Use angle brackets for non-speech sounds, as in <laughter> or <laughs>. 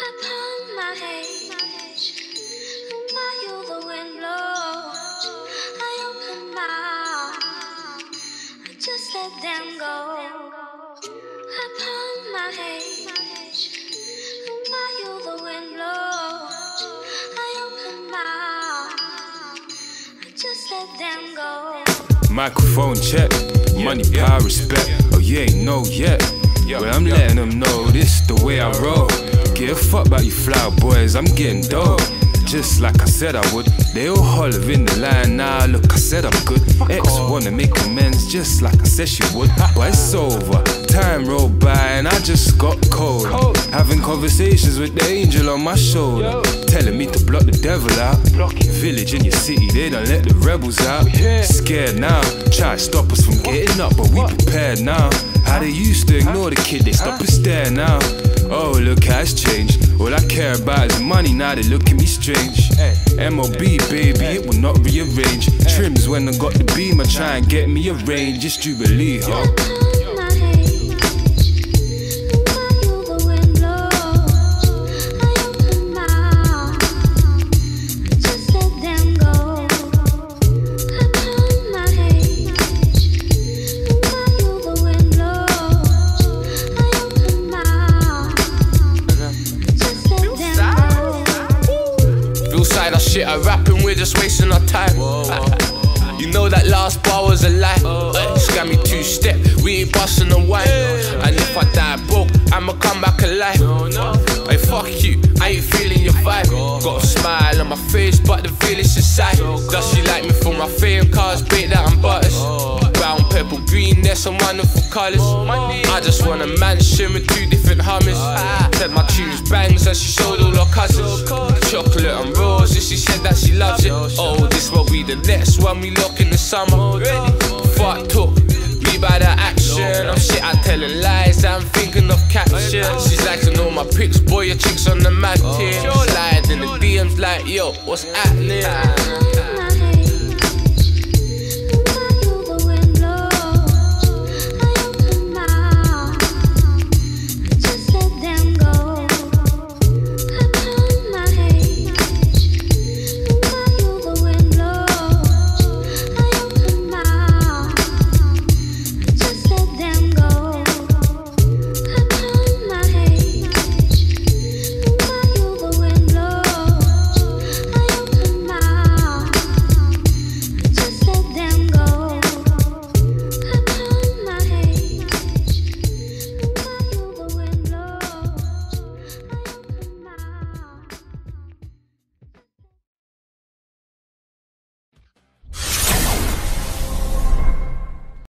upon my age. And while the wind blows, I open my eyes. I just let them go. Upon my age. And while the wind blows, I open my eyes. I just let them go. Microphone check, money, power, respect. Oh, you ain't know yet. Well, I'm letting them know this the way I roll. A fuck about you flower boys, I'm getting dope. Just like I said I would. They all holler in the line, now look, I said I'm good. Ex wanna make amends just like I said she would. But it's over, time rolled by and I just got cold. Having conversations with the angel on my shoulder. Telling me to block the devil out. Village in your city, they don't let the rebels out. Scared now, try to stop us from getting up, but we prepared now. How they used to ignore the kid, they stop and stare now. Look it's changed. All I care about is money, now they look at me strange. MOB, baby, it will not rearrange. Trims when I got the beam, I try and get me a range. It's Jubilee, huh? Shit, I rapping, we're just wasting our time. <laughs> you know that last bar was a lie. Scam me two step, we ain't busting a wine. And if I die broke, I'ma come back alive. Hey, fuck you, I ain't feeling your vibe. Got a smile on my face, but the feeling's inside. Does she like me for my fame cars, bait that I'm butters? Brown, purple, green, there's some wonderful colours. I just want a mansion with two different hummers. Said my tunes bangs and she showed all her cousins. Chocolate and she said that she loves it. Oh, this will be the next one we lock in the summer. Fucked up, me by the action. I'm shit at telling lies, I'm thinking of caption. She's like to know my pics, boy, your chicks on the mad team. Slide in the DMs like, yo, what's happening?